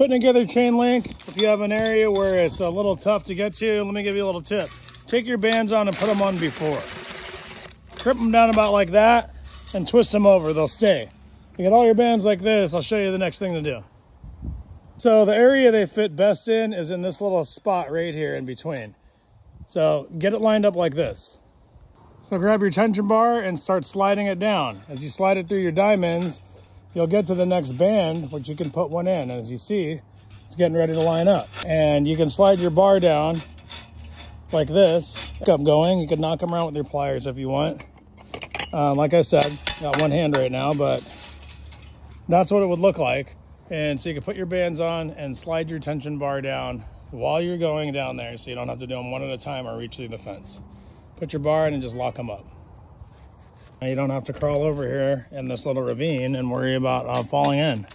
Putting together chain link, if you have an area where it's a little tough to get to, let me give you a little tip. Take your bands on and put them on before. Trip them down about like that and twist them over, they'll stay. You get all your bands like this, I'll show you the next thing to do. So the area they fit best in is in this little spot right here in between. So get it lined up like this. So grab your tension bar and start sliding it down. As you slide it through your diamonds, you'll get to the next band, which you can put one in. As you see, it's getting ready to line up. And you can slide your bar down like this. Up going, you can knock them around with your pliers if you want. Uh, like I said, got one hand right now, but that's what it would look like. And so you can put your bands on and slide your tension bar down while you're going down there so you don't have to do them one at a time or reach through the fence. Put your bar in and just lock them up. You don't have to crawl over here in this little ravine and worry about uh, falling in.